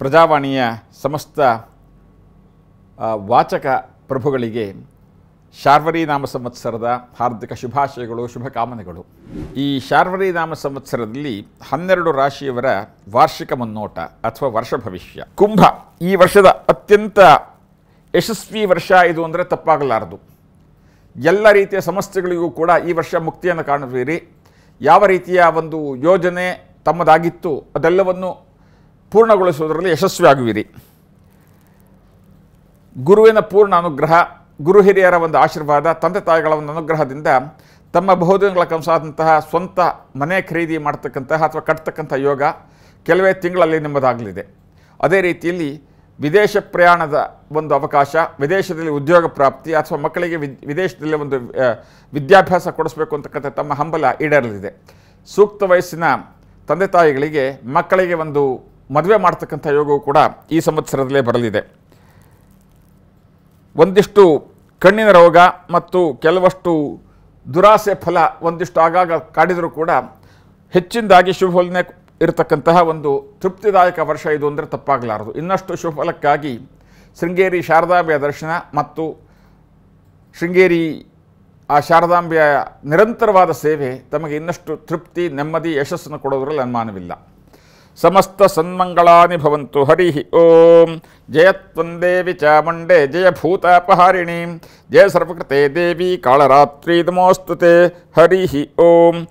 ಪ್ರಜಾವಾಣಿಯ ಸಮಸ್ತ ವಾಚಕ ಪ್ರಭುಗಳಿಗೆ ಶಾರ್ವರಿ ನಾಮ ಸಂವತ್ಸರದ ಹಾರ್ದಿಕ ಶುಭಾಶಯಗಳು ಶುಭಕಾಮನೆಗಳು ಈ ಶಾರ್ವರಿ ನಾಮ ಸಂವತ್ಸರದಲ್ಲಿ ಹನ್ನೆರಡು ರಾಶಿಯವರ ವಾರ್ಷಿಕ ಮುನ್ನೋಟ ಅಥವಾ ವರ್ಷ ಭವಿಷ್ಯ. ಕುಂಭ, ಈ ವರ್ಷದ ಅತ್ಯಂತ ಯಶಸ್ವಿ ವರ್ಷ ಇದು ಅಂದರೆ ತಪ್ಪಾಗಲಾರದು. ಎಲ್ಲ ರೀತಿಯ ಸಮಸ್ಯೆಗಳಿಗೂ ಕೂಡ ಈ ವರ್ಷ ಮುಕ್ತಿಯನ್ನು ಕಾಣುತ್ತೀರಿ ಯಾವ ರೀತಿಯ ಒಂದು ಯೋಜನೆ ತಮ್ಮದಾಗಿತ್ತು ಅದೆಲ್ಲವನ್ನು ಪೂರ್ಣಗೊಳಿಸುವುದರಲ್ಲಿ ಯಶಸ್ವಿಯಾಗುವಿರಿ. ಗುರುವಿನ ಪೂರ್ಣ ಅನುಗ್ರಹ, ಗುರು ಹಿರಿಯರ ಒಂದು ಆಶೀರ್ವಾದ, ತಂದೆ ತಾಯಿಗಳ ಒಂದು ಅನುಗ್ರಹದಿಂದ ತಮ್ಮ ಬಹುದಿನಗಳ ಕಂಸಾದಂತಹ ಸ್ವಂತ ಮನೆ ಖರೀದಿ ಮಾಡ್ತಕ್ಕಂತಹ ಅಥವಾ ಕಟ್ತಕ್ಕಂಥ ಯೋಗ ಕೆಲವೇ ತಿಂಗಳಲ್ಲಿ ನಿಮ್ಮದಾಗಲಿದೆ. ಅದೇ ರೀತಿಯಲ್ಲಿ ವಿದೇಶ ಪ್ರಯಾಣದ ಒಂದು ಅವಕಾಶ, ವಿದೇಶದಲ್ಲಿ ಉದ್ಯೋಗ ಪ್ರಾಪ್ತಿ ಅಥವಾ ಮಕ್ಕಳಿಗೆ ವಿದ್, ವಿದೇಶದಲ್ಲಿ ಒಂದು ವಿದ್ಯಾಭ್ಯಾಸ ಕೊಡಿಸ್ಬೇಕು ಅಂತಕ್ಕಂಥ ತಮ್ಮ ಹಂಬಲ ಈಡೇರಲಿದೆ. ಸೂಕ್ತ ವಯಸ್ಸಿನ ತಂದೆ ತಾಯಿಗಳಿಗೆ ಮಕ್ಕಳಿಗೆ ಒಂದು ಮದುವೆ ಮಾಡ್ತಕ್ಕಂಥ ಯೋಗವು ಕೂಡ ಈ ಸಂವತ್ಸರದಲ್ಲೇ ಬರಲಿದೆ. ಒಂದಿಷ್ಟು ಕಣ್ಣಿನ ರೋಗ ಮತ್ತು ಕೆಲವಷ್ಟು ದುರಾಸೆ ಫಲ ಒಂದಿಷ್ಟು ಆಗಾಗ ಕಾಡಿದರೂ ಕೂಡ ಹೆಚ್ಚಿನದಾಗಿ ಶುಭಫಲನೆ ಇರತಕ್ಕಂತಹ ಒಂದು ತೃಪ್ತಿದಾಯಕ ವರ್ಷ ಇದು ಅಂದರೆ ತಪ್ಪಾಗಲಾರದು. ಇನ್ನಷ್ಟು ಶುಭಫಲಕ್ಕಾಗಿ ಶೃಂಗೇರಿ ಶಾರದಾಂಬೆಯ ದರ್ಶನ ಮತ್ತು ಶೃಂಗೇರಿ ಆ ಶಾರದಾಂಬೆಯ ನಿರಂತರವಾದ ಸೇವೆ ತಮಗೆ ಇನ್ನಷ್ಟು ತೃಪ್ತಿ, ನೆಮ್ಮದಿ, ಯಶಸ್ಸನ್ನು ಕೊಡೋದರಲ್ಲಿ ಅನುಮಾನವಿಲ್ಲ. समस्तसन्मङ्गलानि भवन्तु। हरिः ॐ जय त्वं जयभूतापहारिणीं जय सर्वकृते देवी कालरात्रीदमोऽस्तु ते। हरिः ॐ